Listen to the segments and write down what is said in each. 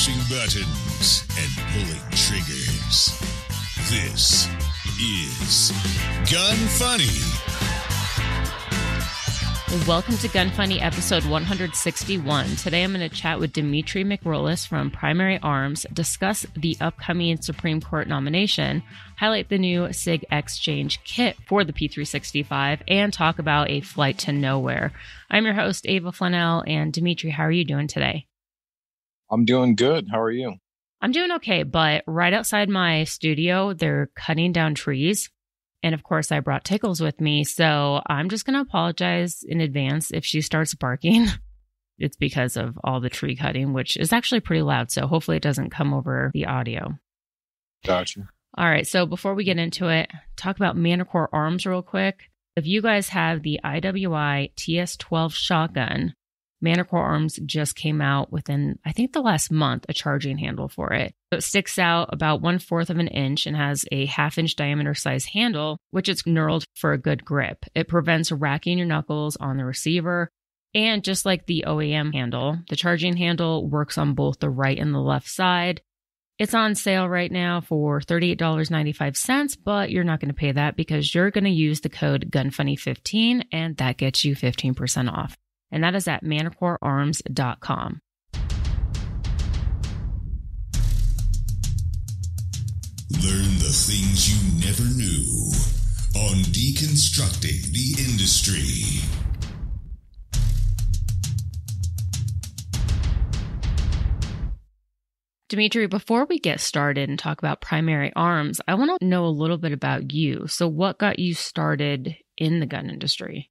pushing buttons and pulling triggers. This is Gun Funny. Welcome to Gun Funny episode 161. Today I'm going to chat with Dimitri Mikroulis from Primary Arms, discuss the upcoming Supreme Court nomination, highlight the new SIG X-Change kit for the P365, and talk about a flight to nowhere. I'm your host, Ava Flanell, and Dimitri, how are you doing today? I'm doing good. How are you? I'm doing okay, but right outside my studio, they're cutting down trees. And of course, I brought Tickles with me. So I'm just going to apologize in advance if she starts barking. it's because of all the tree cutting, which is actually pretty loud. So hopefully it doesn't come over the audio. Gotcha. All right. So before we get into it, talk about Manticore Arms real quick. If you guys have the IWI TS12 shotgun, Manticore Arms just came out within, I think, the last month, a charging handle for it. It sticks out about one fourth of an inch and has a half inch diameter size handle, which is knurled for a good grip. It prevents racking your knuckles on the receiver. And just like the OEM handle, the charging handle works on both the right and the left side. It's on sale right now for $38.95, but you're not going to pay that because you're going to use the code GUNFUNNY15 and that gets you 15% off and that is at manticorearms.com. Learn the things you never knew on Deconstructing the Industry. Dimitri, before we get started and talk about primary arms, I want to know a little bit about you. So, what got you started in the gun industry?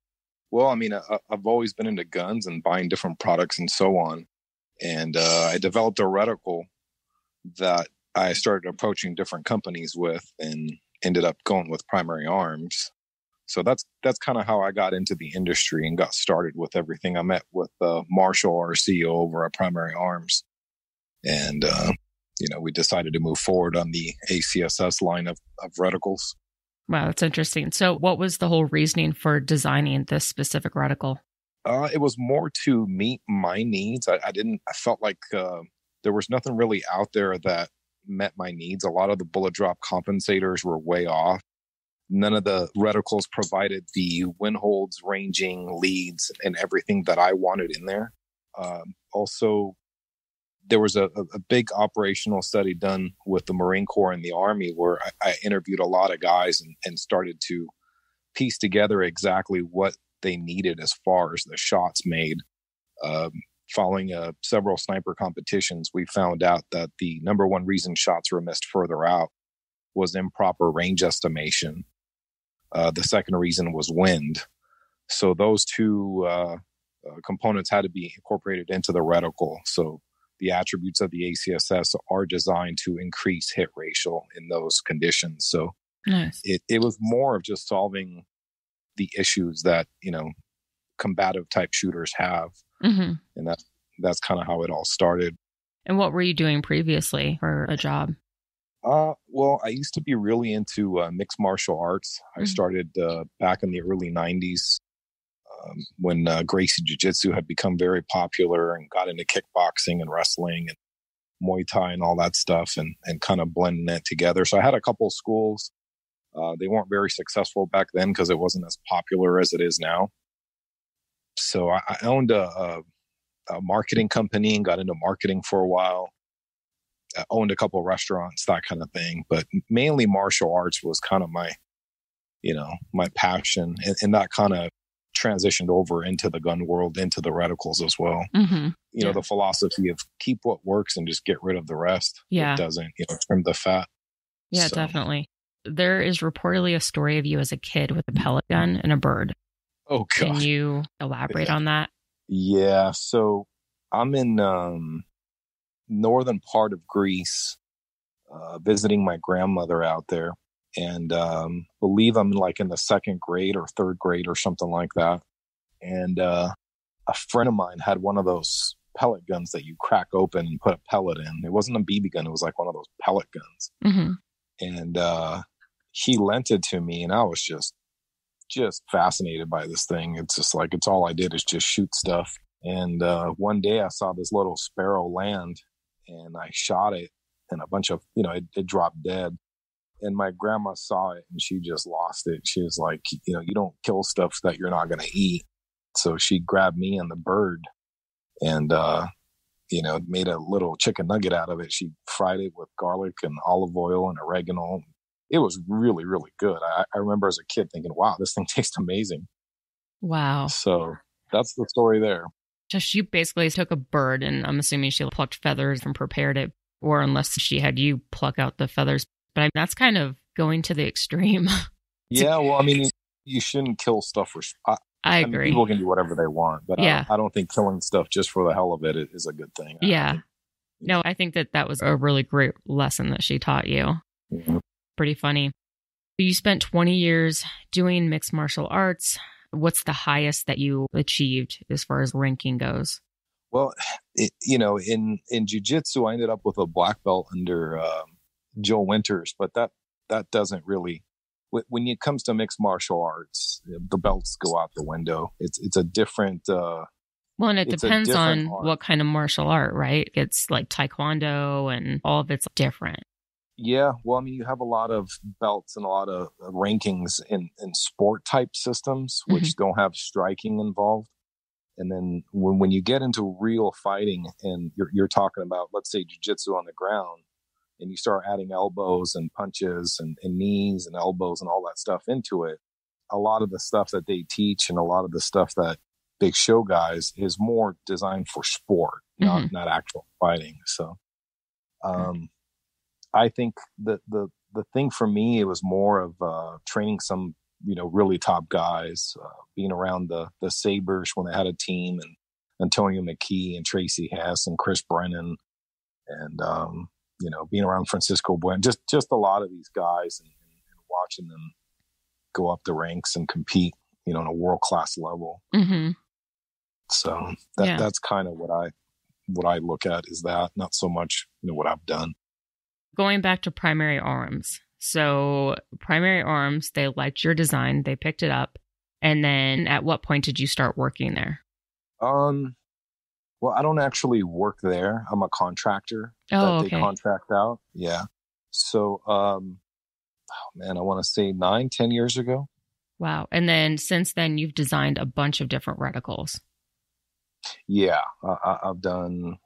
Well, I mean, I, have always been into guns and buying different products and so on. And uh, I developed a reticle that I started approaching different companies with and ended up going with primary arms. So that's that's kind of how I got into the industry and got started with everything. I met with uh, Marshall, our CEO over at Primary Arms, and uh, you know we decided to move forward on the ACSS line of, of reticles. Wow, that's interesting. So, what was the whole reasoning for designing this specific reticle? Uh, it was more to meet my needs. I, I didn't. I felt like uh, there was nothing really out there that met my needs. A lot of the bullet drop compensators were way off. None of the reticles provided the wind holds, ranging leads, and everything that I wanted in there. Um, also, there was a, a big operational study done with the Marine Corps and the Army where I, I interviewed a lot of guys and, and started to piece together exactly what they needed as far as the shots made. Um, following uh, several sniper competitions, we found out that the number one reason shots were missed further out was improper range estimation. Uh, the second reason was wind. So those two uh, uh components had to be incorporated into the reticle. So the attributes of the ACSS are designed to increase hit ratio in those conditions. So nice. it, it was more of just solving the issues that, you know, combative type shooters have. Mm-hmm. And that, that's kind of how it all started. And what were you doing previously for a job? Uh, well, I used to be really into uh, mixed martial arts. Mm-hmm. I started uh, back in the early 90s um, when uh, Gracie Jiu Jitsu had become very popular and got into kickboxing and wrestling and Muay Thai and all that stuff and, and kind of blending that together. So I had a couple of schools. Uh, they weren't very successful back then because it wasn't as popular as it is now. So I, I owned a, a, a, marketing company and got into marketing for a while. I owned a couple restaurants, that kind of thing. But mainly martial arts was kind of my, you know, my passion. And, and that kind of transitioned over into the gun world, into the reticles as well. Mm-hmm. You yeah. know, the philosophy of keep what works and just get rid of the rest. Yeah. It doesn't, you know, trim the fat. Yeah, so. definitely. There is reportedly a story of you as a kid with a pellet gun and a bird. Oh, God. Can you elaborate yeah. on that? Yeah. So I'm in um, northern part of Greece, uh, visiting my grandmother out there and um, believe I'm like in the second grade or third grade or something like that. And uh, a friend of mine had one of those pellet guns that you crack open and put a pellet in. It wasn't a BB gun; it was like one of those pellet guns. Mm-hmm. And uh, he lent it to me, and I was just just fascinated by this thing. It's just like it's all I did is just shoot stuff. And uh, one day I saw this little sparrow land, and I shot it and a bunch of, you know, it, it dropped dead. And my grandma saw it and she just lost it. She was like, you know, you don't kill stuff that you're not going to eat. So she grabbed me and the bird and, uh, you know, made a little chicken nugget out of it. She fried it with garlic and olive oil and oregano. It was really, really good. I, I remember as a kid thinking, wow, this thing tastes amazing. Wow. So that's the story there. So she basically took a bird, and I'm assuming she plucked feathers and prepared it, or unless she had you pluck out the feathers. But I, that's kind of going to the extreme. yeah, well, I mean, you shouldn't kill stuff for. I, I I mean, agree. people can do whatever they want, but Yeah. I, I don't think killing stuff just for the hell of it is a good thing. Yeah. No, I think that that was a really great lesson that she taught you. Mhm. Pretty funny. You spent 20 years doing mixed martial arts. What's the highest that you achieved as far as ranking goes? Well, it, you know, in in jujitsu, I ended up with a black belt under um, Joe Winters, but that that doesn't really. When it comes to mixed martial arts, the belts go out the window. It's it's a different. Uh, Well, and it depends on art. what kind of martial art, right? It's like taekwondo and all of it's different. yeah, well, I mean, you have a lot of belts and a lot of rankings in in sport type systems, which don't have striking involved. And then when when you get into real fighting, and you're you're talking about, let's say, jujitsu on the ground, and you start adding elbows and punches and, and knees and elbows and all that stuff into it, a lot of the stuff that they teach and a lot of the stuff that big show guys is more designed for sport, not not actual fighting. So, um, I think the the the thing for me it was more of uh, training some you know really top guys, uh, being around the the Sabers when they had a team and Antonio McKee and Tracy Hess and Chris Brennan and um, you know being around Francisco Buen, just just a lot of these guys and, and, and watching them go up the ranks and compete, you know, on a world class level. hmm So that Yeah. that's kind of what I what I look at is that not so much you know what I've done. Going back to primary arms. So, primary arms, they liked your design, they picked it up. And then at what point did you start working there? Um, well, I don't actually work there. I'm a contractor Oh, that okay. they contract out. Yeah. So, um, oh man, I want to say nine, ten years ago. Wow. And then since then, you've designed a bunch of different reticles. Yeah, I, I, I've done.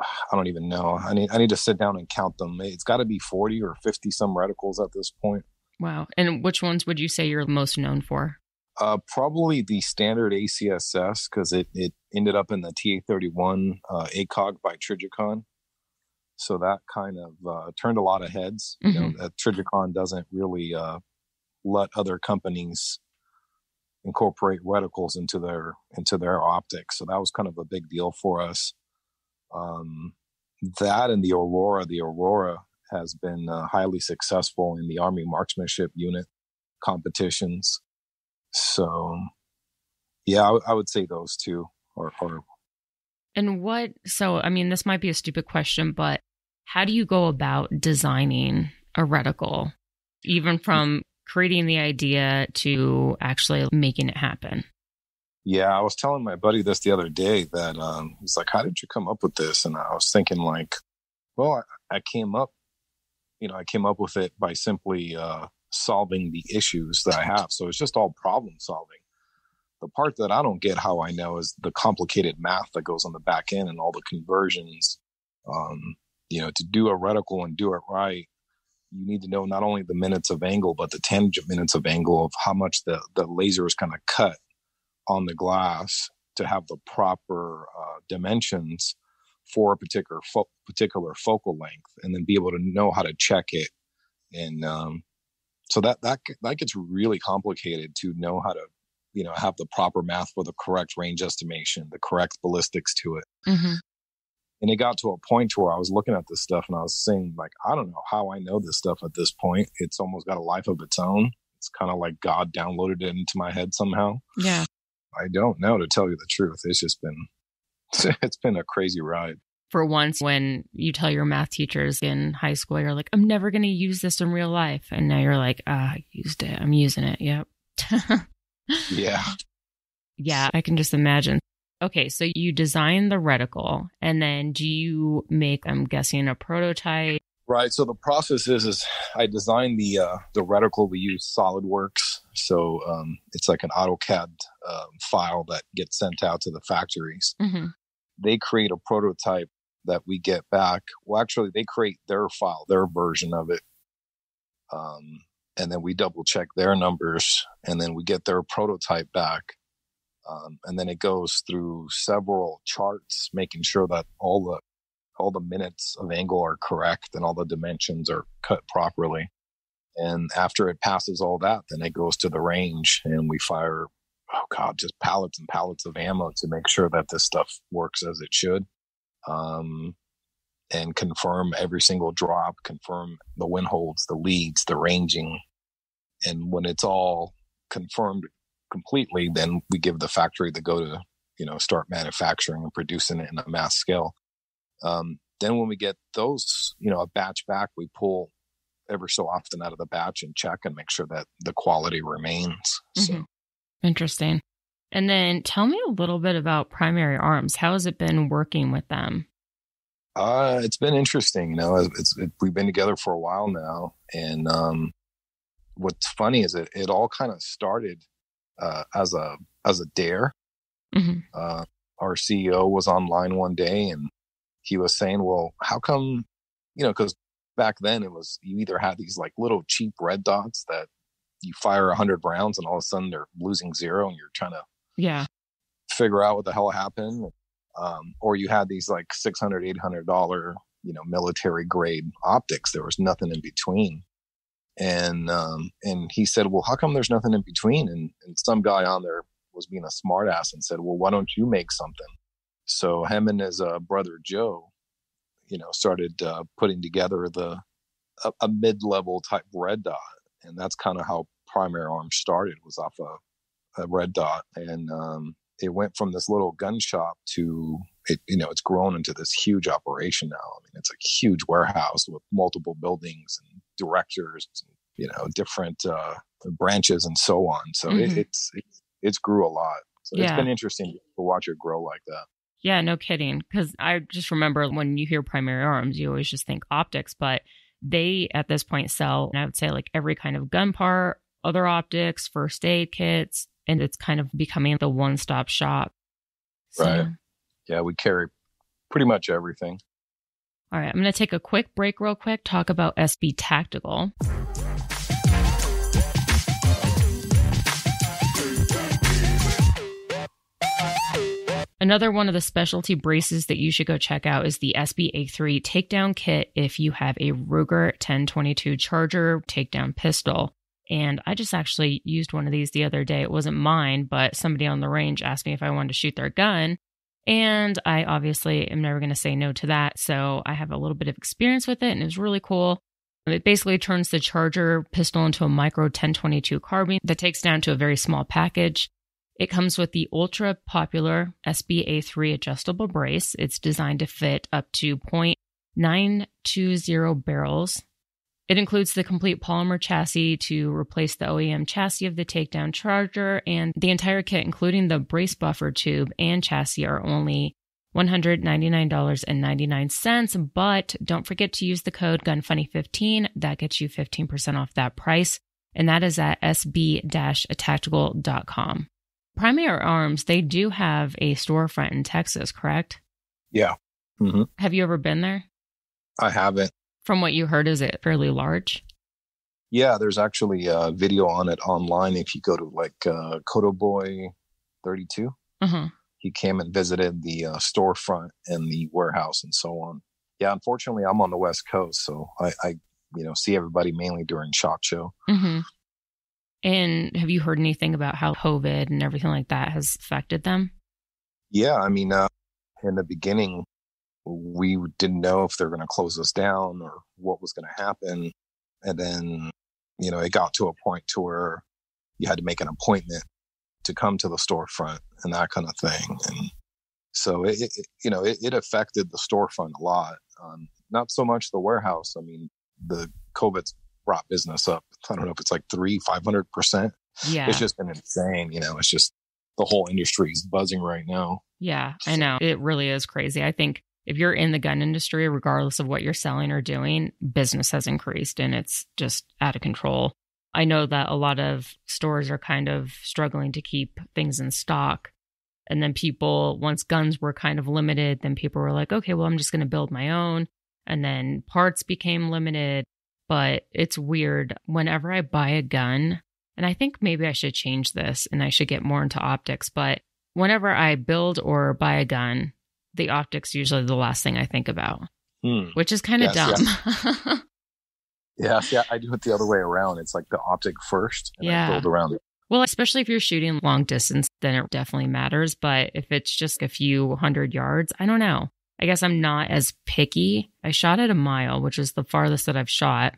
I don't even know. I need I need to sit down and count them. It's got to be forty or fifty some reticles at this point. Wow. And which ones would you say you're most known for? Uh, probably the standard ACSS because it, it ended up in the TA31 uh, ACOG by Trijicon. So that kind of uh, turned a lot of heads. You know, that Trijicon doesn't really uh, let other companies incorporate reticles into their into their optics. So that was kind of a big deal for us. Um, that and the Aurora, the Aurora has been uh, highly successful in the Army marksmanship unit competitions. So, yeah, I, w- I would say those two are, are And what, so, I mean, this might be a stupid question, but how do you go about designing a reticle, even from creating the idea to actually making it happen? Yeah, I was telling my buddy this the other day that um, he's like, "How did you come up with this?" And I was thinking, like, well, I, I came up, you know, I came up with it by simply uh, solving the issues that I have. So it's just all problem solving. The part that I don't get how I know is the complicated math that goes on the back end and all the conversions. Um, you know, to do a reticle and do it right, you need to know not only the minutes of angle, but the tangent minutes of angle of how much the, the laser is going to cut on the glass to have the proper uh, dimensions for a particular fo- particular focal length, and then be able to know how to check it. And um, so that that that gets really complicated to know how to you know have the proper math for the correct range estimation, the correct ballistics to it. Mm-hmm. And it got to a point where I was looking at this stuff and I was saying, like, I don't know how I know this stuff at this point. It's almost got a life of its own. It's kind of like God downloaded it into my head somehow. Yeah. I don't know to tell you the truth. It's just been it's been a crazy ride. For once, when you tell your math teachers in high school, you're like, I'm never going to use this in real life. And now you're like, ah, I used it. I'm using it. Yep. Yeah. yeah. I can just imagine. Okay, so you design the reticle and then do you make, I'm guessing, a prototype? Right. So the process is, is I designed the uh, the reticle. We use SolidWorks, so um, it's like an AutoCAD uh, file that gets sent out to the factories. Mm-hmm. They create a prototype that we get back. Well, actually, they create their file, their version of it, um, and then we double check their numbers, and then we get their prototype back. Um, and then it goes through several charts, making sure that all the all the minutes of angle are correct and all the dimensions are cut properly. And after it passes all that, then it goes to the range and we fire, oh God, just pallets and pallets of ammo to make sure that this stuff works as it should. Um, and confirm every single drop, confirm the wind holds, the leads, the ranging. And when it's all confirmed completely, then we give the factory the go to, you know, start manufacturing and producing it in a mass scale. Um, then when we get those, you know, a batch back, we pull ever so often out of the batch and check and make sure that the quality remains. So. Mhm. Interesting. And then tell me a little bit about Primary Arms. How has it been working with them? Uh, it's been interesting. You know, it's, it, we've been together for a while now, and um, what's funny is it it all kind of started uh, as a as a dare. Mhm. Uh, our CEO was online one day, and he was saying, "Well, how come? You know, because back then it was you either had these like little cheap red dots that you fire a hundred rounds, and all of a sudden they're losing zero, and you're trying to Yeah. figure out what the hell happened um, or you had these like 600 800 dollar you know military grade optics. There was nothing in between. And um, and he said well how come there's nothing in between? And, and some guy on there was being a smartass and said well why don't you make something? So him and his uh, brother joe you know started uh, putting together the a, a mid-level type red dot. And that's kind of how primary arms started was off a, a red dot and um, it went from this little gun shop to it you know it's grown into this huge operation now i mean it's a huge warehouse with multiple buildings and directors and you know different uh branches and so on so Mhm. it, it's it's it's grew a lot so it's been interesting to watch it grow like that Yeah, no kidding. Because I just remember when you hear Primary Arms, you always just think optics, but they at this point sell, and I would say like every kind of gun part, other optics, first aid kits, and it's kind of becoming the one stop shop. Right. yeah we carry pretty much everything All right, I'm going to take a quick break, real quick, talk about SB Tactical. Another one of the specialty braces that you should go check out is the SBA3 takedown kit if you have a Ruger 1022 Charger takedown pistol. And I just actually used one of these the other day. It wasn't mine, but somebody on the range asked me if I wanted to shoot their gun. And I obviously am never going to say no to that. So I have a little bit of experience with it and it was really cool. It basically turns the charger pistol into a micro 1022 carbine that takes down to a very small package. It comes with the ultra popular SBA3 adjustable brace. It's designed to fit up to 0.920 barrels. It includes the complete polymer chassis to replace the OEM chassis of the takedown charger, and the entire kit, including the brace buffer tube and chassis, are only $199.99. But don't forget to use the code GUNFUNNY15. That gets you 15% off that price, and that is at sb-tactical.com. Primary Arms, they do have a storefront in Texas, correct? yeah hmm Have you ever been there? i haven't From what you heard, is it fairly large? yeah there's actually a video on it online if you go to like uh kodo boy 32 Uh-huh. he came and visited the uh, storefront and the warehouse and so on. Yeah, unfortunately, I'm on the West Coast, so I, I you know, see everybody mainly during Shot Show. hmm And have you heard anything about how COVID and everything like that has affected them? Yeah, I mean, uh, in the beginning, we didn't know if they're going to close us down or what was going to happen, and then, you know, it got to a point to where you had to make an appointment to come to the storefront and that kind of thing, and so it, it you know, it, it affected the storefront a lot. Um, not so much the warehouse. I mean, the COVID's brought business up. I don't know if it's like three, five hundred percent. Yeah. It's just been insane. You know, it's just the whole industry is buzzing right now. Yeah, I know. It really is crazy. I think if you're in the gun industry, regardless of what you're selling or doing, business has increased and it's just out of control. I know that a lot of stores are kind of struggling to keep things in stock. And then people, once guns were kind of limited, then people were like, okay, well, I'm just going to build my own. And then parts became limited. But it's weird. Whenever I buy a gun, and I think maybe I should change this and I should get more into optics, but whenever I build or buy a gun, the optics usually the last thing I think about, Hmm. which is kind of Yes, dumb. Yeah, yeah, I do it the other way around. It's like the optic first, and Yeah. I build around it. well, especially if you're shooting long distance, then it definitely matters. But if it's just a few hundred yards, I don't know. I guess I'm not as picky. I shot at a mile, which is the farthest that I've shot.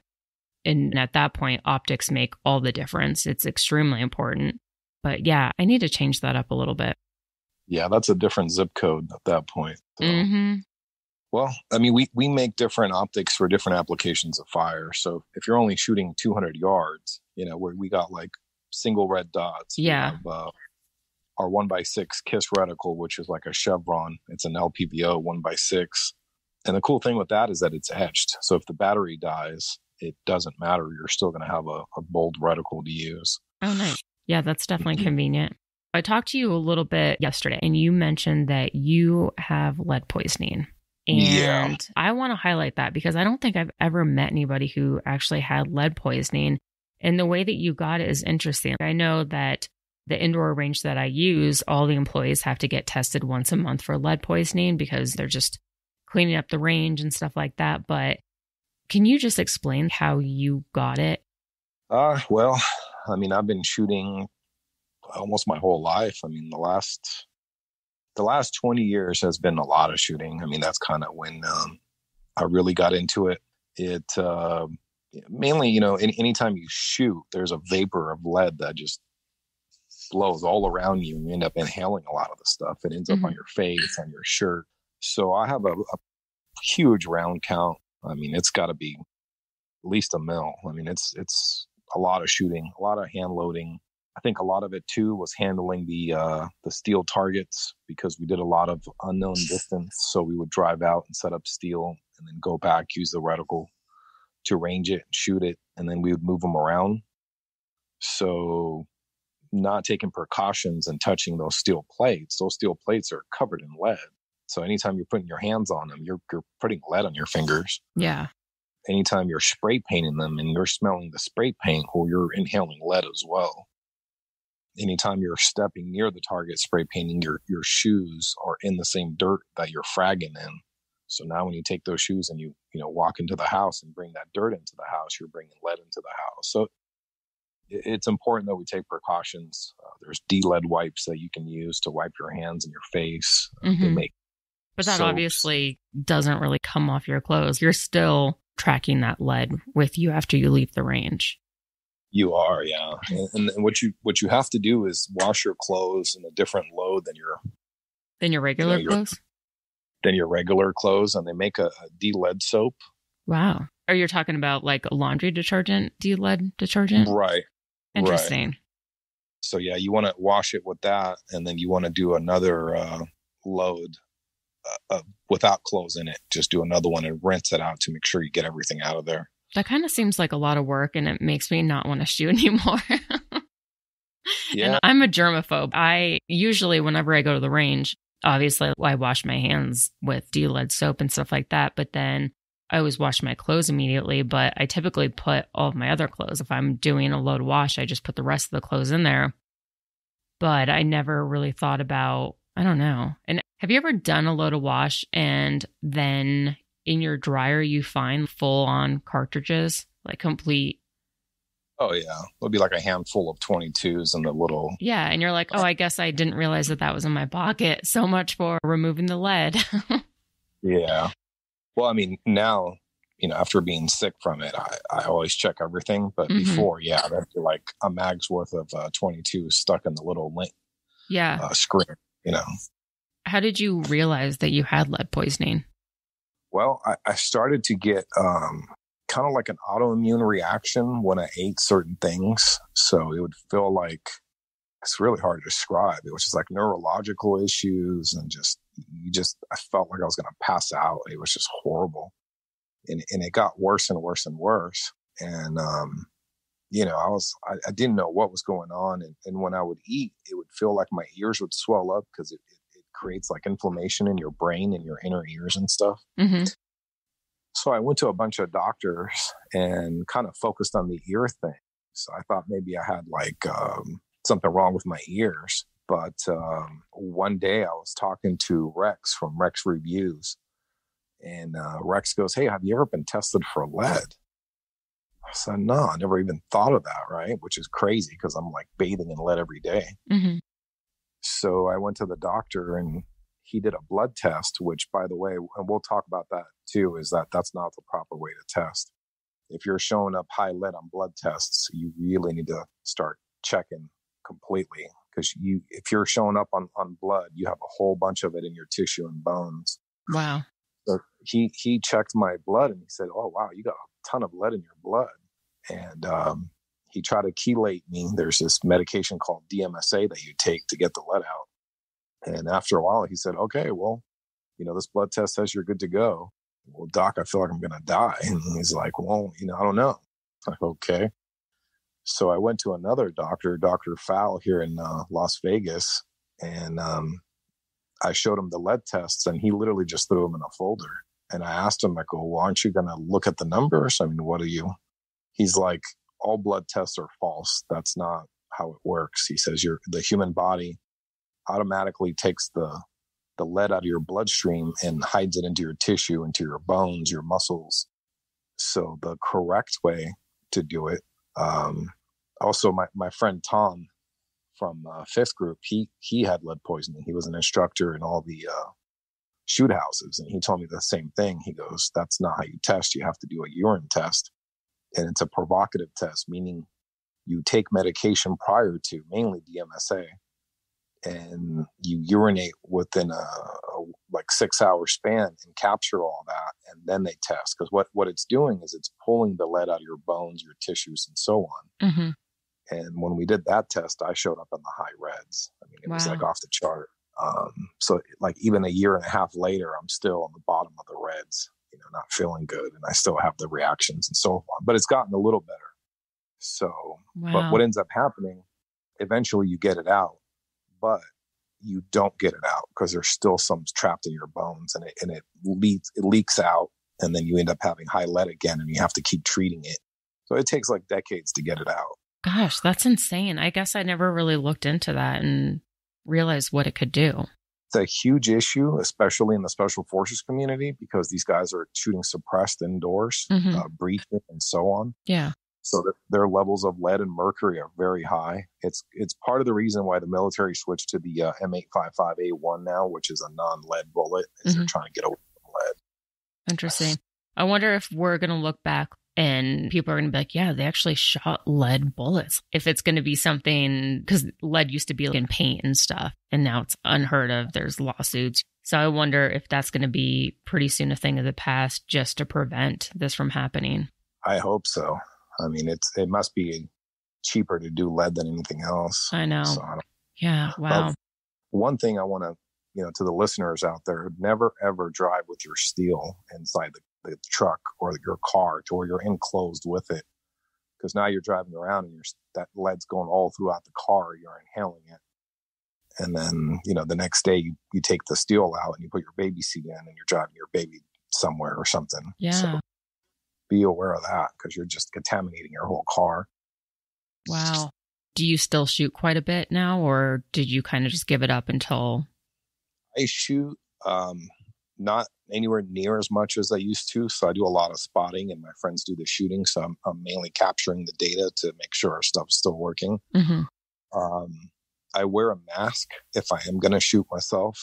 And at that point, optics make all the difference. It's extremely important. But yeah, I need to change that up a little bit. Yeah, that's a different zip code at that point. So, hmm Well, I mean, we we make different optics for different applications of fire. So if you're only shooting 200 yards, you know, where we got like single red dots. Yeah. have, uh, our one by six Kiss reticle, which is like a chevron. It's an LPVO one by six, and the cool thing with that is that it's etched. So if the battery dies, it doesn't matter. You're still going to have a, a bold reticle to use. Oh, nice. Yeah, that's definitely convenient. I talked to you a little bit yesterday, and you mentioned that you have lead poisoning. And Yeah. I want to highlight that because I don't think I've ever met anybody who actually had lead poisoning. And the way that you got it is interesting. I know that the indoor range that I use, all the employees have to get tested once a month for lead poisoning because they're just cleaning up the range and stuff like that. But can you just explain how you got it? Uh, well, I mean, I've been shooting almost my whole life. I mean, the last the last 20 years has been a lot of shooting. I mean, that's kind of when um, I really got into it. It uh, mainly, you know, any, anytime you shoot, there's a vapor of lead that just blows all around you and you end up inhaling a lot of the stuff. It ends up on your face, on your shirt. So I have a, a huge round count. I mean, it's got to be at least a mil. I mean, it's it's a lot of shooting, a lot of hand loading. I think a lot of it too was handling the uh, the steel targets because we did a lot of unknown distance. So we would drive out and set up steel, and then go back, use the reticle to range it, and shoot it, and then we would move them around. So not taking precautions and touching those steel plates, those steel plates are covered in lead. So anytime you're putting your hands on them, you're you're putting lead on your fingers Yeah. anytime you're spray painting them and you're smelling the spray paint, well, you're inhaling lead as well. Anytime you're stepping near the target spray painting, your your shoes are in the same dirt that you're fragging in. So now when you take those shoes and you you know walk into the house and bring that dirt into the house, you're bringing lead into the house. So it's important that we take precautions. Uh, there's D-lead wipes that you can use to wipe your hands and your face. Uh, They Mhm. make But that soaps. obviously doesn't really come off your clothes. You're still tracking that lead with you after you leave the range. You are, yeah. And, and what you what you have to do is wash your clothes in a different load than your than your regular you're- clothes? than your regular clothes, and they make a, a D-lead soap. Wow. Are you talking about like a laundry detergent, D lead detergent? Right. Interesting. So yeah, you want to wash it with that, and then you want to do another uh, load uh, uh, without clothes in it. Just do another one and rinse it out to make sure you get everything out of there. That kind of seems like a lot of work and it makes me not want to shoot anymore. Yeah. And I'm a germaphobe. I usually, whenever I go to the range, obviously I wash my hands with D lead soap and stuff like that. But then I always wash my clothes immediately. But I typically put all of my other clothes. If I'm doing a load wash, I just put the rest of the clothes in there. But I never really thought about, I don't know. And have you ever done a load of wash and then in your dryer you find full on cartridges, like complete Oh yeah, it'll be like a handful of 22s and the little. Yeah, and you're like, oh, I guess I didn't realize that that was in my pocket. So much for removing the lead. Yeah. Well, I mean, now you know, after being sick from it, I, I always check everything. But Mhm. before, yeah, that'd be like a mag's worth of uh, 22 stuck in the little link, yeah. uh, screen. You know. How did you realize that you had lead poisoning? Well, I, I started to get um, kind of like an autoimmune reaction when I ate certain things. So it would feel like it's really hard to describe. It was just like neurological issues and just, you just, I felt like I was going to pass out. It was just horrible. And, and it got worse and worse and worse. And, um, you know, I was, I, I didn't know what was going on. And, and when I would eat, it would feel like my ears would swell up because it, it, creates like inflammation in your brain and your inner ears and stuff. Mm-hmm. So I went to a bunch of doctors and kind of focused on the ear thing. So I thought maybe I had like um, something wrong with my ears. But um, one day I was talking to Rex from Rex Reviews, and uh, Rex goes, Hey, have you ever been tested for lead? I said, No, I never even thought of that, right? Which is crazy because I'm like bathing in lead every day. Mm-hmm. So I went to the doctor and he did a blood test, which, by the way, and we'll talk about that too, is that that's not the proper way to test. If you're showing up high lead on blood tests, you really need to start checking completely because you, if you're showing up on, on blood, you have a whole bunch of it in your tissue and bones. Wow. So he, he checked my blood and he said, Oh, wow, you got a ton of lead in your blood. And, um, he tried to chelate me. There's this medication called DMSA that you take to get the lead out. And after a while, he said, okay, well, you know, this blood test says you're good to go. Well, doc, I feel like I'm going to die. And he's like, well, you know, I don't know. Like, okay. So I went to another doctor, Dr. Fowl here in uh, Las Vegas. And um, I showed him the lead tests and he literally just threw them in a folder. And I asked him, I go, well, aren't you going to look at the numbers? I mean, what are you? He's like, all blood tests are false. That's not how it works. He says, you're the human body automatically takes the the lead out of your bloodstream and hides it into your tissue, into your bones, your muscles. So the correct way to do it. Um, also, my my friend Tom from uh, fifth group, he he had lead poisoning. He was an instructor in all the uh, shoot houses, and he told me the same thing. He goes, "That's not how you test. You have to do a urine test, and it's a provocative test, meaning you take medication prior to, mainly DMSA, and you urinate within a, a, like six hour span and capture all that and then they test. Because what what it's doing is it's pulling the lead out of your bones your tissues and so on. Mm-hmm. and when we did that test i showed up in the high reds. I mean it wow. was like off the chart. Um, so like even a year and a half later i'm still on the bottom of the reds you know not feeling good and i still have the reactions and so on but it's gotten a little better so wow. but what ends up happening eventually you get it out but you don't get it out because there's still some trapped in your bones and it, and it leaks, it leaks out and then you end up having high lead again and you have to keep treating it. So it takes like decades to get it out. Gosh, that's insane. I guess I never really looked into that and realized what it could do. It's a huge issue, especially in the special forces community, because these guys are shooting suppressed indoors, mm-hmm. uh, breathing, and so on. Yeah so their levels of lead and mercury are very high. It's it's part of the reason why the military switched to the uh, M855A1 now, which is a non-lead bullet, is mm-hmm. they're trying to get away from lead. Interesting. I wonder if we're going to look back and people are going to be like, yeah, they actually shot lead bullets. If it's going to be something, because lead used to be in paint and stuff, and now it's unheard of. There's lawsuits. So I wonder if that's going to be pretty soon a thing of the past just to prevent this from happening. I hope so. I mean, it's it must be cheaper to do lead than anything else. I know. So I yeah. Wow. But one thing I want to, you know, to the listeners out there, never ever drive with your steel inside the, the truck or your car to where you're enclosed with it. Because now you're driving around and you're, that lead's going all throughout the car. You're inhaling it. And then, you know, the next day you, you take the steel out and you put your baby seat in and you're driving your baby somewhere or something. Yeah. So be aware of that because you're just contaminating your whole car. Wow. Do you still shoot quite a bit now, or did you kind of just give it up until? I shoot um, not anywhere near as much as I used to. So I do a lot of spotting, and my friends do the shooting. So I'm, I'm mainly capturing the data to make sure our stuff's still working. Mm-hmm. Um, I wear a mask if I am going to shoot myself.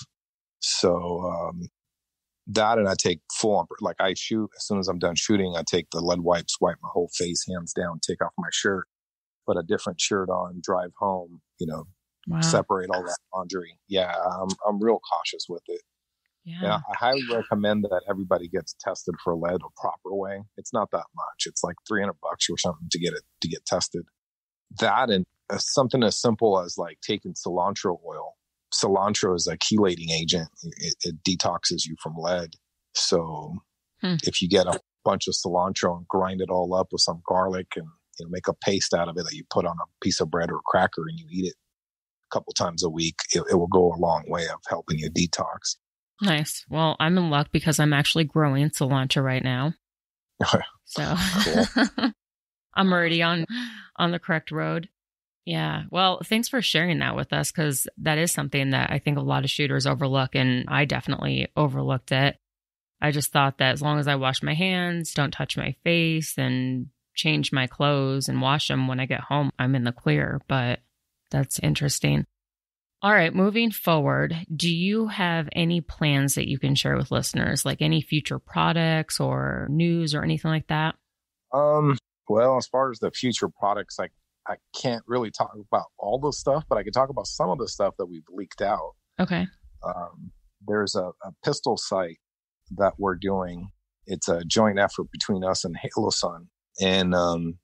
So um, that and I take full on, like I shoot as soon as I'm done shooting, I take the lead wipes, wipe my whole face, hands down, take off my shirt, put a different shirt on, drive home, you know, wow. separate all that laundry. Yeah, I'm, I'm real cautious with it. Yeah. I highly recommend that everybody gets tested for lead a proper way. It's not that much. It's like 300 bucks or something to get it, to get tested. That and uh, something as simple as like taking cilantro oil. Cilantro is a chelating agent. It, it detoxes you from lead. So Hmm. if you get a bunch of cilantro and grind it all up with some garlic and you know make a paste out of it that you put on a piece of bread or a cracker and you eat it a couple times a week, it, it will go a long way of helping you detox. Nice. Well, I'm in luck because I'm actually growing cilantro right now. So I'm already on on the correct road. Yeah. Well, thanks for sharing that with us because that is something that I think a lot of shooters overlook, and I definitely overlooked it. I just thought that as long as I wash my hands, don't touch my face, and change my clothes and wash them when I get home, I'm in the clear. But that's interesting. All right, moving forward, do you have any plans that you can share with listeners, like any future products or news or anything like that? Um, well, as far as the future products, I I can't really talk about all the stuff, but I can talk about some of the stuff that we've leaked out. Okay. Um, there's a, a pistol sight that we're doing. It's a joint effort between us and Holosun, and um,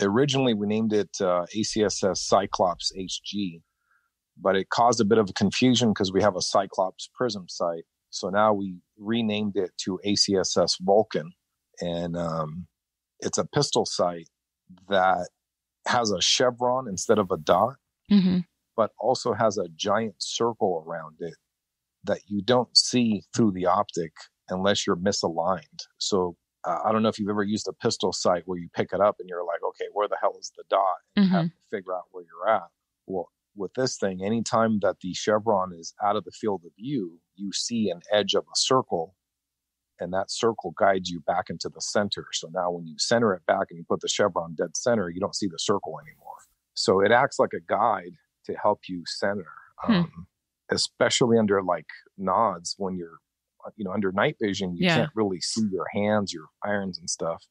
originally we named it uh, ACSS Cyclops HG, but it caused a bit of a confusion because we have a Cyclops Prism sight. So now we renamed it to ACSS Vulcan, and um, it's a pistol sight that has a chevron instead of a dot, Mm-hmm. but also has a giant circle around it that you don't see through the optic unless you're misaligned. So uh, I don't know if you've ever used a pistol sight where you pick it up and you're like, okay, where the hell is the dot? And you have to figure out where you're at. Well, with this thing, anytime that the chevron is out of the field of view, you see an edge of a circle and that circle guides you back into the center. So now when you center it back and you put the chevron dead center, you don't see the circle anymore. So it acts like a guide to help you center, Hmm. um, especially under like nods when you're, uh, you know, under night vision, you Yeah. can't really see your hands, your irons and stuff.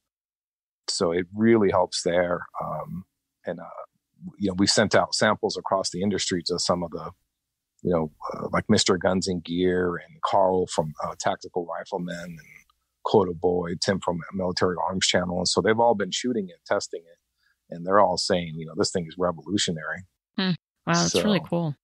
So it really helps there. Um, and, uh, you know, we've sent out samples across the industry to some of the, you know, uh, like Mr. Guns and Gear and Carl from uh, Tactical Riflemen and Quota Boy, Tim from Military Arms Channel. And so they've all been shooting it, testing it, and they're all saying, you know, this thing is revolutionary. Wow, that's really cool.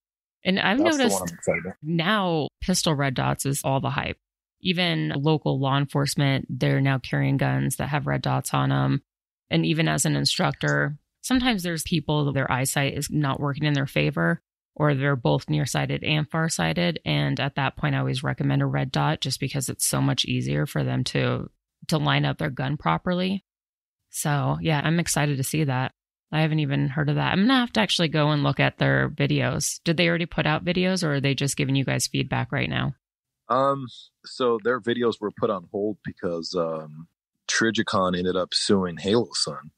And I've noticed one I'm excited about. now pistol red dots is all the hype. Even local law enforcement, they're now carrying guns that have red dots on them. And even as an instructor, sometimes there's people their eyesight is not working in their favor or they're both nearsighted and farsighted and at that point I always recommend a red dot just because it's so much easier for them to to line up their gun properly. So, yeah, I'm excited to see that. I haven't even heard of that. I'm to have to actually go and look at their videos. Did they already put out videos or are they just giving you guys feedback right now? Um, so their videos were put on hold because um, Trijicon ended up suing Holosun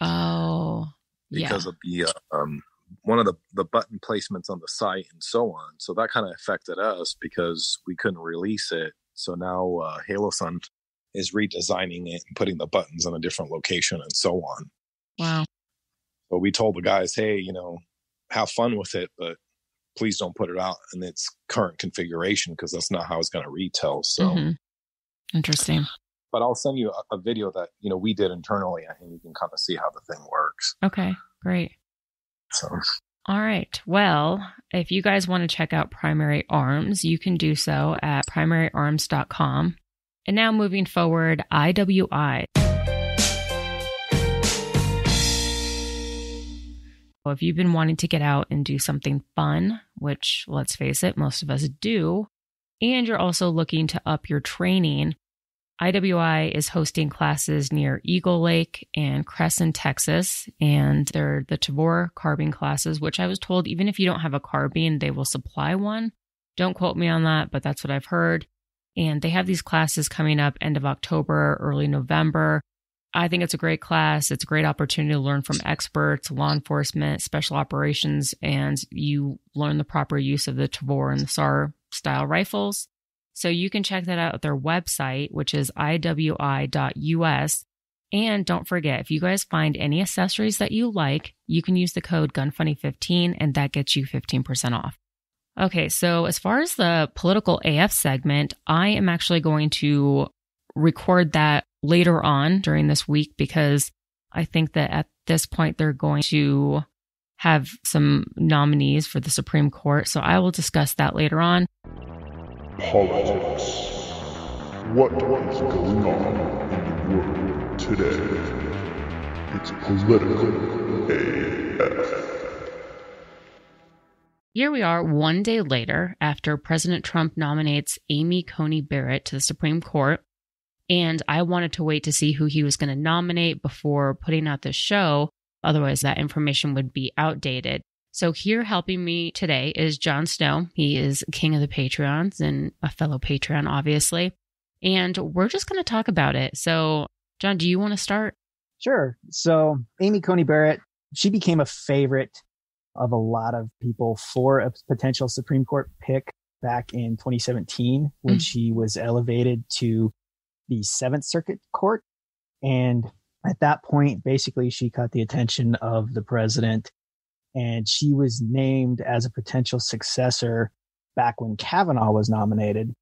Oh, because of the uh, um, one of the the button placements on the sight and so on. So that kind of affected us because we couldn't release it. So now uh, Holosun is redesigning it and putting the buttons in a different location and so on. Wow. But we told the guys, hey, you know, have fun with it, but please don't put it out in its current configuration because that's not how it's going to retail. So, Mhm. Interesting. But I'll send you a, a video that you know we did internally, and you can kind of see how the thing works. Okay, great. So, All right. Well, if you guys want to check out Primary Arms, you can do so at primaryarms.com. And now moving forward, IWI. Well, if you've been wanting to get out and do something fun, which let's face it, most of us do, and you're also looking to up your training, IWI is hosting classes near Eagle Lake and Crescent, Texas, and they're the Tavor carbine classes, which I was told even if you don't have a carbine, they will supply one. Don't quote me on that, but that's what I've heard. And they have these classes coming up end of October, early November. I think it's a great class. It's a great opportunity to learn from experts, law enforcement, special operations, and you learn the proper use of the Tavor and the SAR style rifles. So you can check that out at their website, which is iwi.us. And don't forget, if you guys find any accessories that you like, you can use the code GUNFUNNY15 and that gets you 15% off. Okay, so as far as the political AF segment, I am actually going to record that later on during this week because I think that at this point they're going to have some nominees for the Supreme Court. So I will discuss that later on. Politics. What is going on in the world today? It's political AF. Here we are one day later after President Trump nominates Amy Coney Barrett to the Supreme Court. And I wanted to wait to see who he was going to nominate before putting out this show. Otherwise, that information would be outdated. So, here helping me today is Jon Snow. He is king of the Patreons and a fellow Patreon, obviously. And we're just going to talk about it. So, John, do you want to start? Sure. So, Amy Coney Barrett, she became a favorite of a lot of people for a potential Supreme Court pick back in 2017 when mm. she was elevated to the Seventh Circuit Court. And at that point, basically, she caught the attention of the president and she was named as a potential successor back when Kavanaugh was nominated.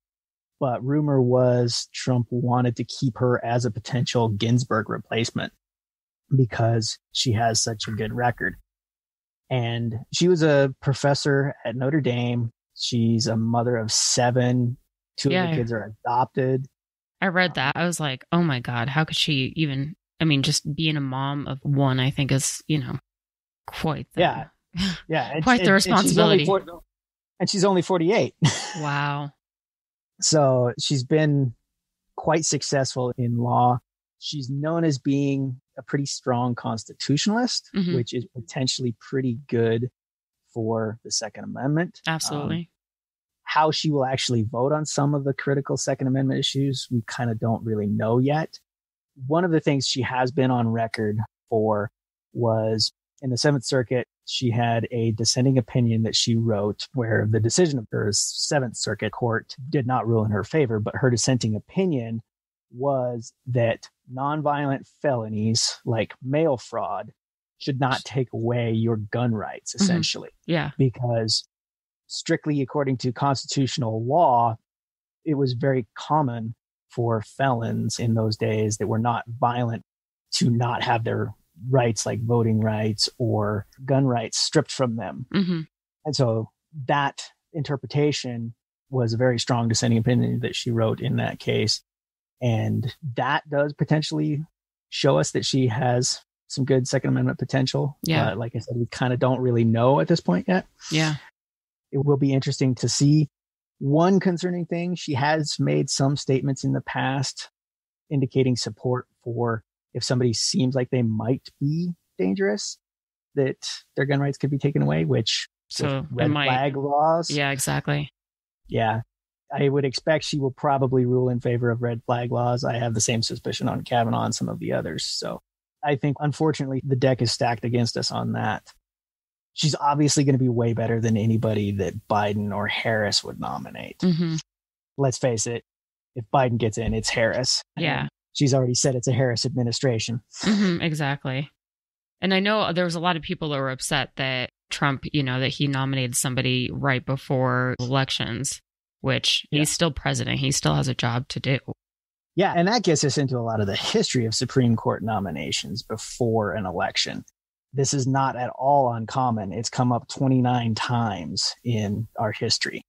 But rumor was Trump wanted to keep her as a potential Ginsburg replacement because she has such a good record. And she was a professor at Notre Dame. She's a mother of seven. Two yeah, of the kids are adopted. I read that. I was like, oh my God, how could she even? I mean, just being a mom of one, I think is, you know, quite the, yeah, yeah, quite the responsibility. And she's, and she's only 48. wow. so she's been quite successful in law. She's known as being a pretty strong constitutionalist, mm-hmm. which is potentially pretty good for the Second Amendment. Absolutely. Um, how she will actually vote on some of the critical Second Amendment issues, we kind of don't really know yet. One of the things she has been on record for was in the Seventh Circuit, she had a dissenting opinion that she wrote where the decision of her Seventh Circuit court did not rule in her favor, but her dissenting opinion was that nonviolent felonies like mail fraud should not take away your gun rights, mm-hmm. essentially. Mm-hmm. Yeah. Because strictly according to constitutional law, it was very common for felons in those days that were not violent to not have their rights like voting rights or gun rights stripped from them. Mm-hmm. And so that interpretation was a very strong dissenting opinion that she wrote in that case. And that does potentially show us that she has some good Second Amendment potential. Yeah. Uh, like I said, we kind of don't really know at this point yet. Yeah. It will be interesting to see. One concerning thing, she has made some statements in the past indicating support for if somebody seems like they might be dangerous, that their gun rights could be taken away, which so red might, flag laws. Yeah, exactly. Yeah. I would expect she will probably rule in favor of red flag laws. I have the same suspicion on Kavanaugh and some of the others. So I think, unfortunately, the deck is stacked against us on that. She's obviously going to be way better than anybody that Biden or Harris would nominate. Mm-hmm. Let's face it, if Biden gets in, it's Harris. Yeah. She's already said it's a Harris administration. Mm-hmm, exactly. And I know there was a lot of people that were upset that Trump, you know, that he nominated somebody right before elections which yeah. he's still president. He still has a job to do. Yeah, and that gets us into a lot of the history of Supreme Court nominations before an election. This is not at all uncommon. It's come up 29 times in our history.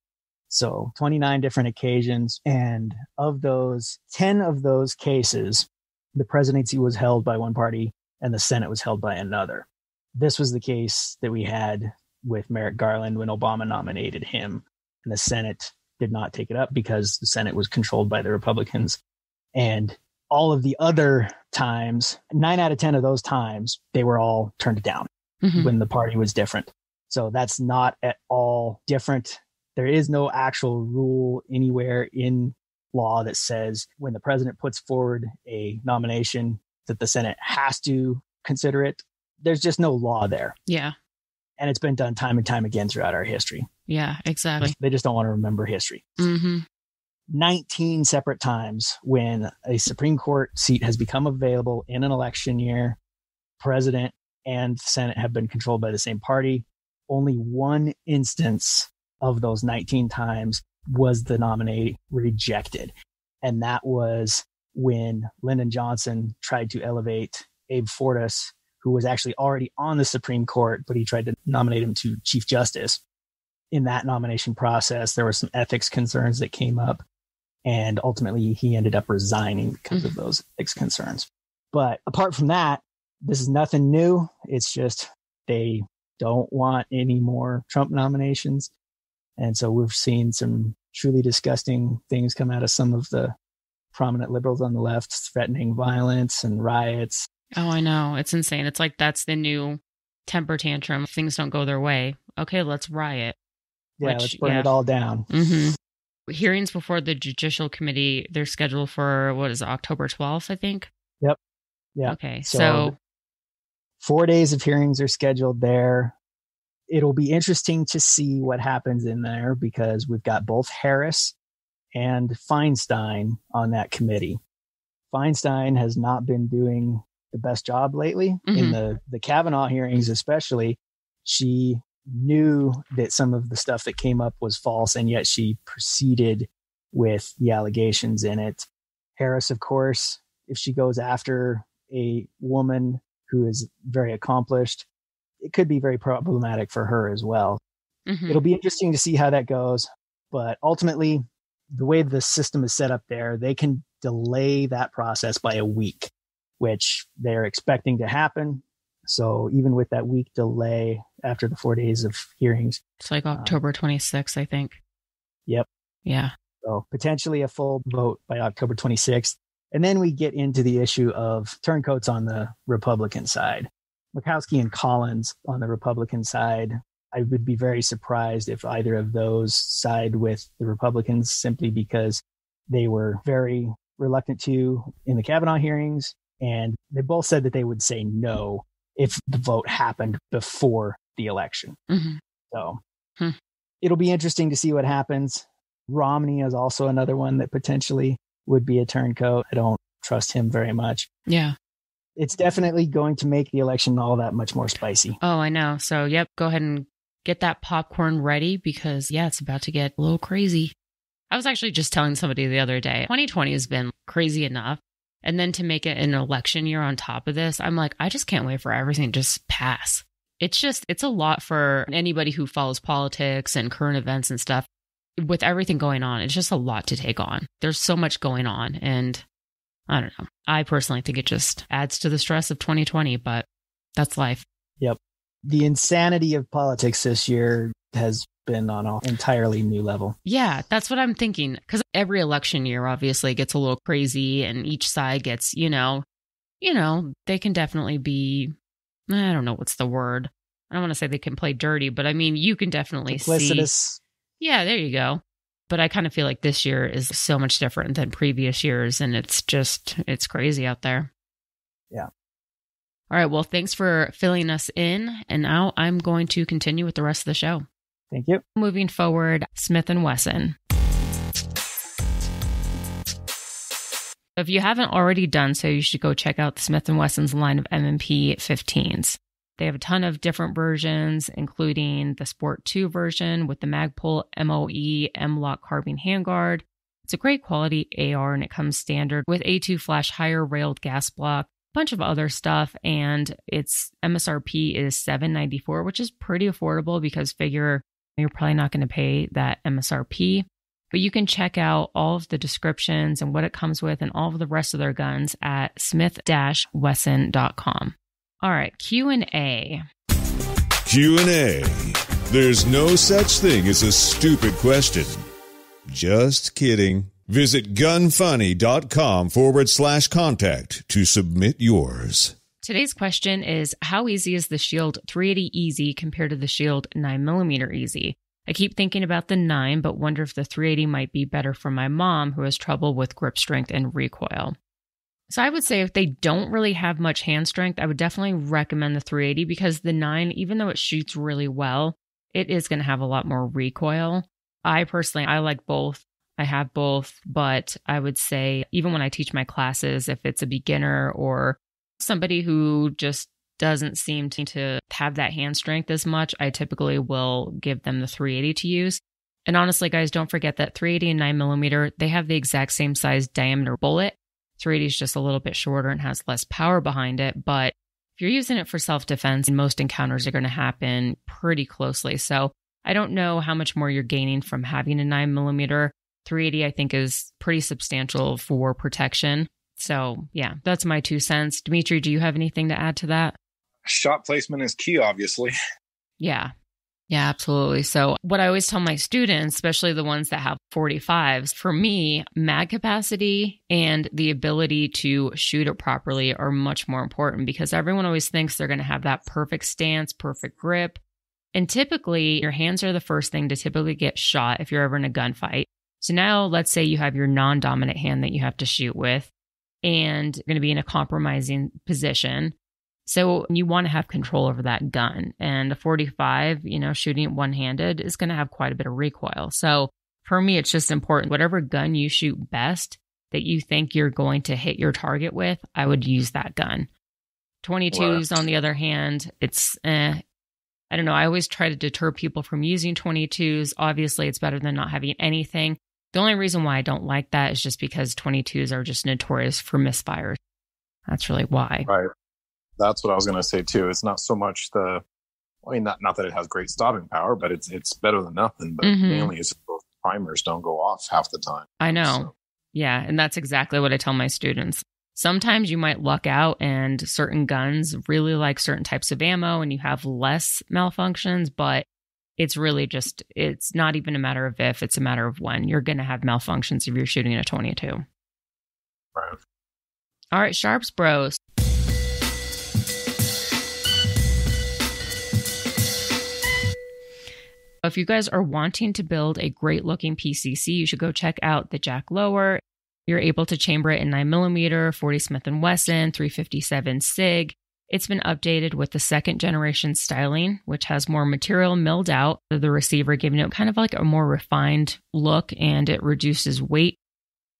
So 29 different occasions. And of those, 10 of those cases, the presidency was held by one party and the Senate was held by another. This was the case that we had with Merrick Garland when Obama nominated him and the Senate did not take it up because the Senate was controlled by the Republicans. And all of the other times, nine out of 10 of those times, they were all turned down mm-hmm. when the party was different. So that's not at all different. There is no actual rule anywhere in law that says when the president puts forward a nomination that the Senate has to consider it. There's just no law there. Yeah. And it's been done time and time again throughout our history. Yeah, exactly. They just don't want to remember history. Mm-hmm. 19 separate times when a Supreme Court seat has become available in an election year, president and Senate have been controlled by the same party. Only one instance of those 19 times was the nominee rejected. And that was when Lyndon Johnson tried to elevate Abe Fortas who was actually already on the Supreme Court, but he tried to nominate him to Chief Justice. In that nomination process, there were some ethics concerns that came up, and ultimately he ended up resigning because of mm. those ethics concerns. But apart from that, this is nothing new. It's just they don't want any more Trump nominations. And so we've seen some truly disgusting things come out of some of the prominent liberals on the left, threatening violence and riots. Oh, I know. It's insane. It's like that's the new temper tantrum. If things don't go their way. Okay, let's riot. Yeah, Which- let's burn yeah. it all down. hmm Hearings before the Judicial Committee, they're scheduled for what is it, October 12th, I think? Yep. Yeah. Okay. So- So, Four days of hearings are scheduled there. It'll be interesting to see what happens in there because we've got both Harris and Feinstein on that committee. Feinstein has not been doing the best job lately in Mhm. the the Kavanaugh hearings, especially. She knew that some of the stuff that came up was false, and yet she proceeded with the allegations in it. Harris, of course, if she goes after a woman who is very accomplished, it could be very problematic for her as well mhm. it'll be interesting to see how that goes. But ultimately, the way the system is set up there, they can delay that process by a week, which they're expecting to happen. So even with that week delay after the four days of hearings, it's like October 26th, I think. Yep. Yeah. so potentially a full vote by October 26th. And then we get into the issue of turncoats on the Republican side. Murkowski and Collins on the Republican side. I would be very surprised if either of those side with the Republicans simply because they were very reluctant to in the Kavanaugh hearings. And they both said that they would say no if the vote happened before the election. hmm So Hmm. it'll be interesting to see what happens. Romney is also another one that potentially would be a turncoat. I don't trust him very much. Yeah. It's definitely going to make the election all that much more spicy. Oh, I know. So, yep, go ahead and get that popcorn ready because, yeah, it's about to get a little crazy. I was actually just telling somebody the other day 2020 has been crazy enough. And then to make it an election year on top of this, I'm like, I just can't wait for everything to just pass. It's just, it's a lot for anybody who follows politics and current events and stuff. With everything going on, it's just a lot to take on. There's so much going on. And I don't know. I personally think it just adds to the stress of 2020, but that's life. Yep. The insanity of politics this year has been on an entirely new level. Yeah, that's what I'm thinking. Because every election year obviously gets a little crazy, and each side gets, you know, you know, they can definitely be. I don't know what's the word. I don't want to say they can play dirty, but I mean, you can definitely see. Yeah, there you go. But I kind of feel like this year is so much different than previous years, and it's just it's crazy out there. Yeah. All right. Well, thanks for filling us in, and now I'm going to continue with the rest of the show. Thank you. Moving forward, Smith and Wesson. If you haven't already done so, you should go check out the Smith and Wesson's line of M&P 15s. They have a ton of different versions, including the Sport 2 version with the Magpul MOE M-Lock carbine handguard. It's a great quality AR and it comes standard with A2 flash hider railed gas block, bunch of other stuff, and its MSRP is 794, which is pretty affordable because figure you're probably not going to pay that MSRP. But you can check out all of the descriptions and what it comes with and all of the rest of their guns at smith-wesson.com. All right, Q&A. Q&A. There's no such thing as a stupid question. Just kidding. Visit gunfunny.com forward slash contact to submit yours. Today's question is How easy is the Shield 380 Easy compared to the Shield 9mm Easy? I keep thinking about the 9, but wonder if the 380 might be better for my mom who has trouble with grip strength and recoil. So I would say if they don't really have much hand strength, I would definitely recommend the 380 because the 9, even though it shoots really well, it is going to have a lot more recoil. I personally, I like both. I have both, but I would say even when I teach my classes, if it's a beginner or somebody who just doesn't seem to, have that hand strength as much, I typically will give them the 380 to use. And honestly, guys, don't forget that 380 and 9 millimeter, they have the exact same size diameter bullet. 380 is just a little bit shorter and has less power behind it. But if you're using it for self defense, most encounters are going to happen pretty closely. So I don't know how much more you're gaining from having a nine millimeter. 380, I think, is pretty substantial for protection. So, yeah, that's my two cents. Dimitri, do you have anything to add to that? Shot placement is key, obviously. Yeah. Yeah, absolutely. So, what I always tell my students, especially the ones that have 45s, for me, mag capacity and the ability to shoot it properly are much more important because everyone always thinks they're going to have that perfect stance, perfect grip. And typically, your hands are the first thing to typically get shot if you're ever in a gunfight. So now let's say you have your non dominant hand that you have to shoot with and you're going to be in a compromising position. So you want to have control over that gun. And a 45, you know, shooting it one handed is going to have quite a bit of recoil. So for me, it's just important. Whatever gun you shoot best that you think you're going to hit your target with, I would use that gun. 22s, on the other hand, it's eh, I don't know. I always try to deter people from using 22s. Obviously, it's better than not having anything. The only reason why I don't like that is just because 22s are just notorious for misfires. That's really why. Right. That's what I was going to say too. It's not so much the, I mean, not, not that it has great stopping power, but it's it's better than nothing. But mm-hmm. mainly, it's both primers don't go off half the time. I know. So. Yeah, and that's exactly what I tell my students. Sometimes you might luck out, and certain guns really like certain types of ammo, and you have less malfunctions. But it's really just it's not even a matter of if it's a matter of when you're going to have malfunctions if you're shooting a 22 right all right sharps bros if you guys are wanting to build a great looking pcc you should go check out the jack lower you're able to chamber it in 9mm 40 smith & wesson 357 sig it's been updated with the second generation styling, which has more material milled out of the receiver, giving it kind of like a more refined look and it reduces weight.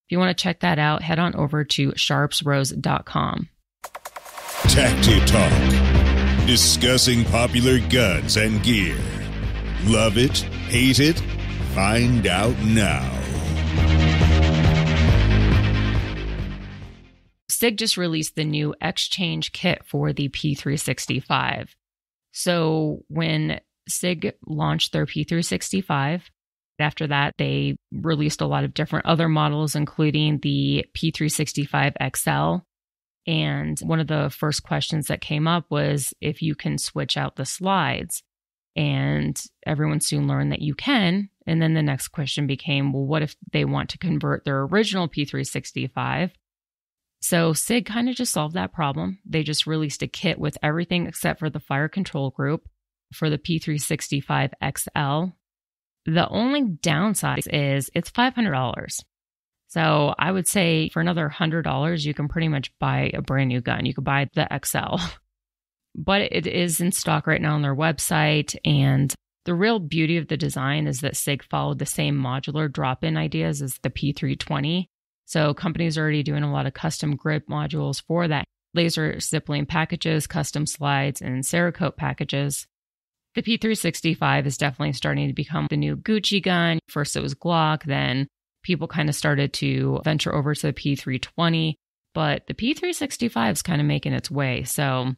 If you want to check that out, head on over to sharpsbros.com. Tacti Talk, discussing popular guns and gear. Love it? Hate it? Find out now. SIG just released the new X-Change kit for the P365. So when SIG launched their P365, after that, they released a lot of different other models, including the P365 XL. And one of the first questions that came up was if you can switch out the slides. And everyone soon learned that you can. And then the next question became well, what if they want to convert their original P365 so SIG kind of just solved that problem. They just released a kit with everything except for the fire control group for the P365 XL. The only downside is it's $500. So I would say for another $100, you can pretty much buy a brand new gun. You could buy the XL. but it is in stock right now on their website. And the real beauty of the design is that SIG followed the same modular drop in ideas as the P320. So companies are already doing a lot of custom grip modules for that. Laser stippling packages, custom slides, and Cerakote packages. The P365 is definitely starting to become the new Gucci gun. First it was Glock, then people kind of started to venture over to the P320, but the P365 is kind of making its way. So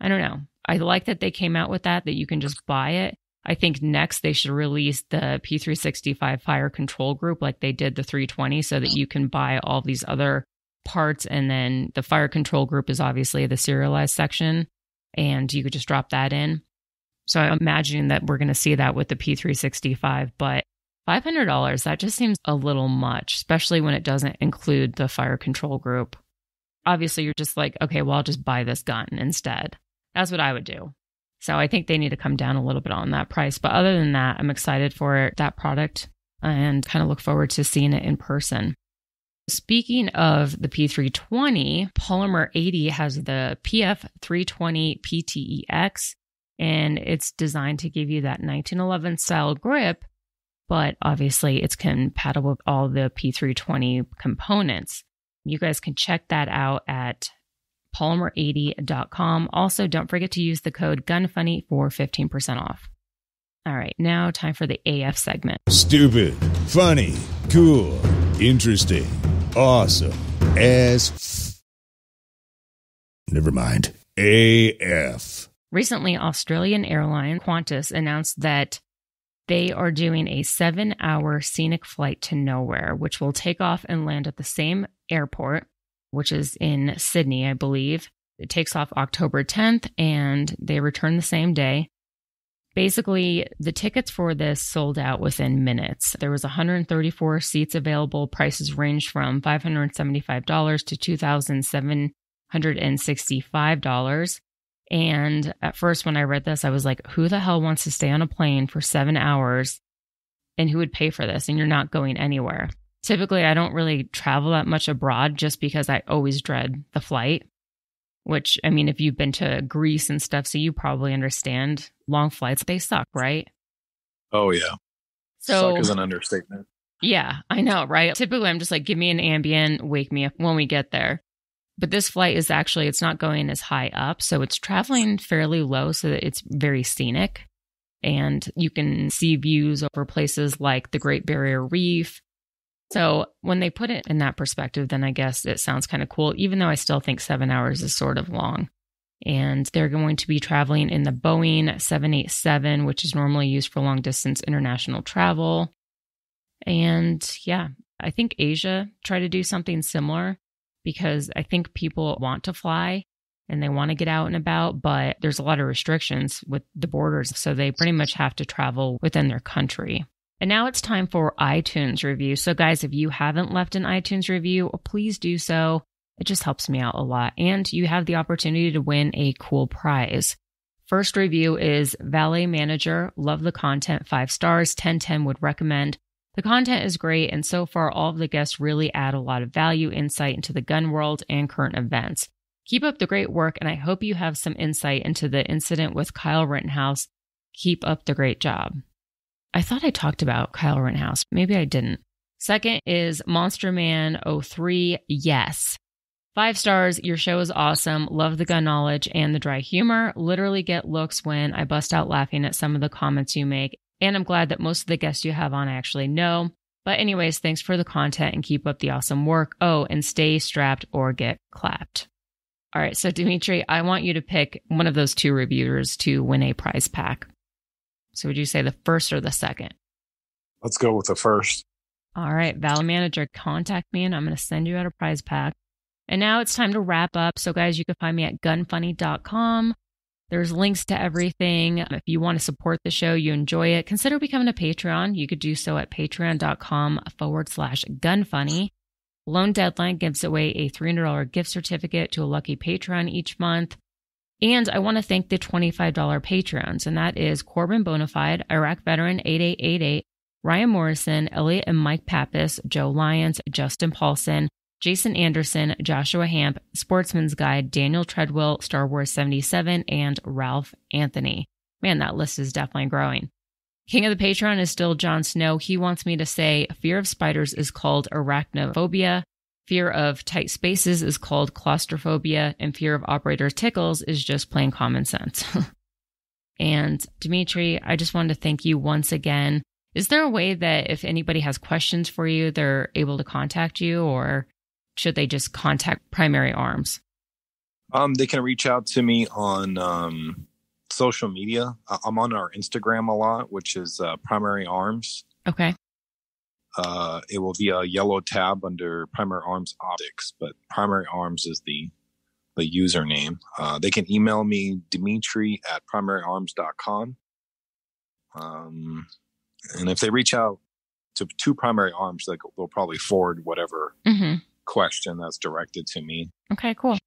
I don't know. I like that they came out with that, that you can just buy it. I think next they should release the P365 fire control group like they did the 320 so that you can buy all these other parts. And then the fire control group is obviously the serialized section and you could just drop that in. So I'm imagining that we're going to see that with the P365, but $500, that just seems a little much, especially when it doesn't include the fire control group. Obviously, you're just like, okay, well, I'll just buy this gun instead. That's what I would do. So I think they need to come down a little bit on that price. But other than that, I'm excited for that product and kind of look forward to seeing it in person. Speaking of the P320, Polymer 80 has the PF320 PTEX, and it's designed to give you that 1911 style grip, but obviously it's compatible with all the P320 components. You guys can check that out at polymer80.com. Also, don't forget to use the code GUNFUNNY for 15% off. All right, now time for the AF segment. Stupid, funny, cool, interesting, awesome, as. F- Never mind. AF. Recently, Australian airline Qantas announced that they are doing a seven hour scenic flight to nowhere, which will take off and land at the same airport, which is in Sydney, I believe. It takes off October 10th and they return the same day. Basically, the tickets for this sold out within minutes. There was 134 seats available. Prices ranged from $575 to $2,765. And at first, when I read this, I was like, who the hell wants to stay on a plane for seven hours and who would pay for this? And you're not going anywhere. Typically, I don't really travel that much abroad just because I always dread the flight which I mean, if you've been to Greece and stuff, so you probably understand long flights, they suck, right? Oh, yeah. So, Suck is an understatement. yeah, I know, right? Typically, I'm just like, give me an Ambien, wake me up when we get there. But this flight is actually, it's not going as high up. So it's traveling fairly low so that it's very scenic. And you can see views over places like the Great Barrier Reef, so when they put it in that perspective, then I guess it sounds kind of cool, even though I still think seven hours is sort of long. And they're going to be traveling in the Boeing 787, which is normally used for long distance international travel. And yeah, I think Asia try to do something similar because I think people want to fly and they want to get out and about, but there's a lot of restrictions with the borders. So they pretty much have to travel within their country. And now it's time for iTunes review. So, guys, if you haven't left an iTunes review, please do so. It just helps me out a lot. And you have the opportunity to win a cool prize. First review is Valet Manager. Love the content, five stars, 1010 would recommend. The content is great, and so far, all of the guests really add a lot of value, insight into the gun world and current events. Keep up the great work, and I hope you have some insight into the incident with Kyle Rittenhouse. Keep up the great job. I thought I talked about Kyle Rittenhouse. Maybe I didn't. Second is Monster Man 03. Yes. Five stars. Your show is awesome. Love the gun knowledge and the dry humor. Literally get looks when I bust out laughing at some of the comments you make. And I'm glad that most of the guests you have on I actually know. But, anyways, thanks for the content and keep up the awesome work. Oh, and stay strapped or get clapped. All right. So, Dimitri, I want you to pick one of those two reviewers to win a prize pack. So would you say the first or the second? Let's go with the first. All right, Valet Manager, contact me and I'm going to send you out a prize pack. And now it's time to wrap up. So, guys, you can find me at gunfunny.com. There's links to everything. If you want to support the show, you enjoy it, consider becoming a Patreon. You could do so at patreon.com forward slash gunfunny. Lone Deadline gives away a $300 gift certificate to a lucky Patreon each month. And I want to thank the $25 patrons, and that is Corbin Bonafide, Iraq Veteran 8888, Ryan Morrison, Elliot and Mike Pappas, Joe Lyons, Justin Paulson, Jason Anderson, Joshua Hamp, Sportsman's Guide, Daniel Treadwell, Star Wars 77, and Ralph Anthony. Man, that list is definitely growing. King of the Patreon is still Jon Snow. He wants me to say fear of spiders is called arachnophobia. Fear of tight spaces is called claustrophobia, and fear of operator tickles is just plain common sense. and Dimitri, I just wanted to thank you once again. Is there a way that if anybody has questions for you, they're able to contact you, or should they just contact Primary Arms? Um, they can reach out to me on um, social media. I'm on our Instagram a lot, which is uh, Primary Arms. Okay uh, it will be a yellow tab under Primary Arms Optics, but Primary Arms is the the username. Uh, they can email me Dimitri at primaryarms.com. Um, and if they reach out to, two Primary Arms, like, they'll probably forward whatever mm-hmm. question that's directed to me. Okay, cool.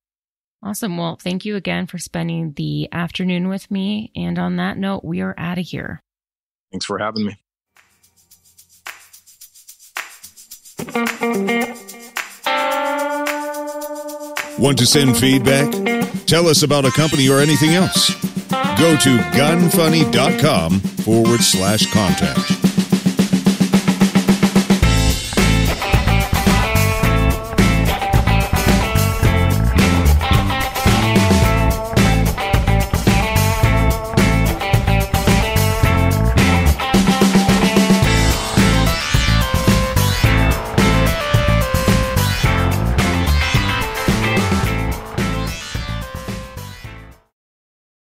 Awesome. Well, thank you again for spending the afternoon with me. And on that note, we are out of here. Thanks for having me. Want to send feedback? Tell us about a company or anything else. Go to gunfunny.com forward slash contact.